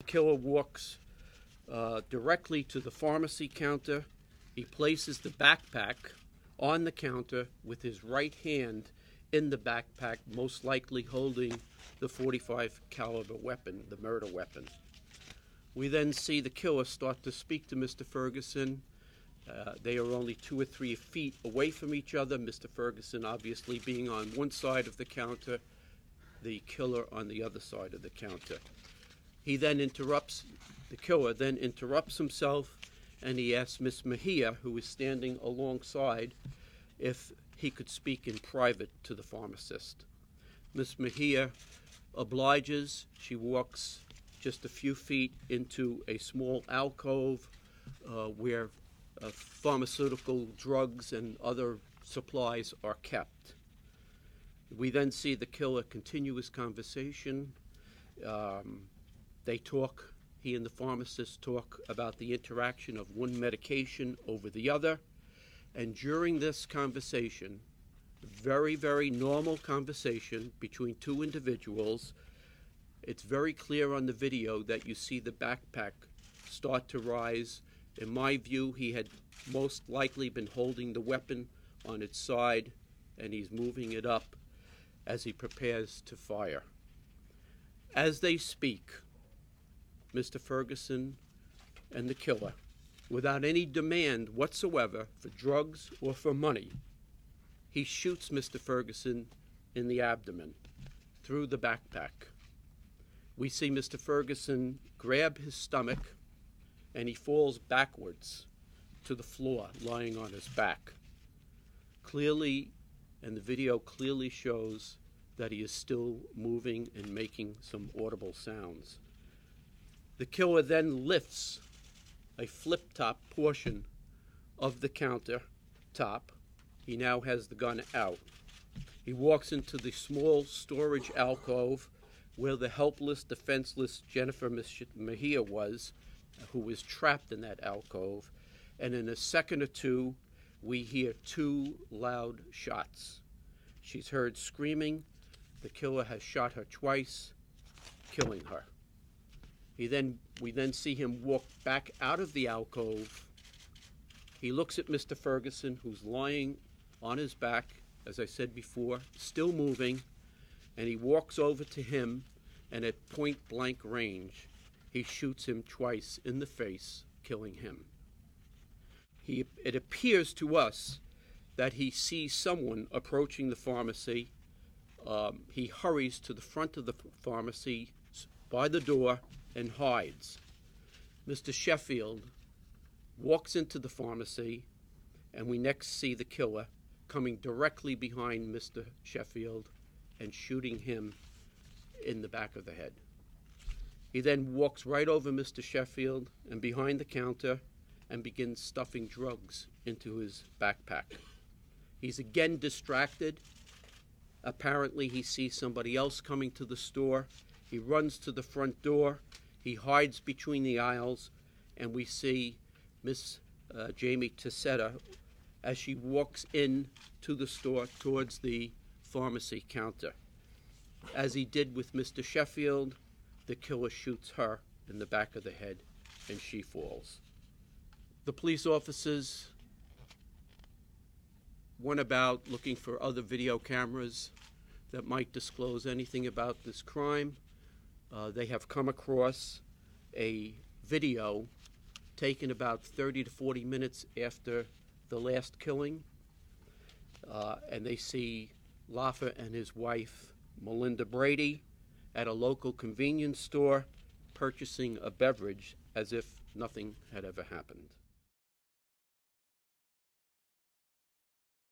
The killer walks uh, directly to the pharmacy counter. He places the backpack on the counter with his right hand in the backpack, most likely holding the 45 caliber weapon, the murder weapon. We then see the killer start to speak to Mr. Ferguson. Uh, they are only two or three feet away from each other. Mr. Ferguson, obviously, being on one side of the counter, the killer on the other side of the counter. He then interrupts, the killer then interrupts himself and he asks Miss Mejia, who is standing alongside, if he could speak in private to the pharmacist. Miss Mejia obliges. She walks just a few feet into a small alcove uh, where uh, pharmaceutical drugs and other supplies are kept. We then see the killer continue his conversation. Um, they talk, he and the pharmacist talk about the interaction of one medication over the other. And during this conversation, very, very normal conversation between two individuals, it's very clear on the video that you see the backpack start to rise. In my view, he had most likely been holding the weapon on its side and he's moving it up as he prepares to fire. As they speak, Mr. Ferguson and the killer, without any demand whatsoever for drugs or for money, he shoots Mr. Ferguson in the abdomen through the backpack. We see Mr. Ferguson grab his stomach and he falls backwards to the floor, lying on his back. Clearly, and the video clearly shows that he is still moving and making some audible sounds. The killer then lifts a flip top portion of the counter top. He now has the gun out. He walks into the small storage alcove where the helpless, defenseless Jennifer Mejia was, who was trapped in that alcove. And in a second or two, we hear two loud shots. She's heard screaming. The killer has shot her twice, killing her. He then, we then see him walk back out of the alcove. He looks at Mr. Ferguson, who's lying on his back, as I said before, still moving, and he walks over to him, and at point blank range, he shoots him twice in the face, killing him. He, it appears to us that he sees someone approaching the pharmacy. Um, he hurries to the front of the pharmacy by the door and hides. Mr. Sheffield walks into the pharmacy, and we next see the killer coming directly behind Mr. Sheffield and shooting him in the back of the head. He then walks right over Mr. Sheffield and behind the counter and begins stuffing drugs into his backpack. He's again distracted. Apparently, he sees somebody else coming to the store. He runs to the front door. He hides between the aisles, and we see Miss uh, Jaime Taccetta as she walks in to the store towards the pharmacy counter. As he did with Mr. Sheffield, the killer shoots her in the back of the head and she falls. The police officers went about looking for other video cameras that might disclose anything about this crime. Uh, they have come across a video taken about 30 to 40 minutes after the last killing, uh, and they see Laffer and his wife, Melinda Brady, at a local convenience store purchasing a beverage as if nothing had ever happened.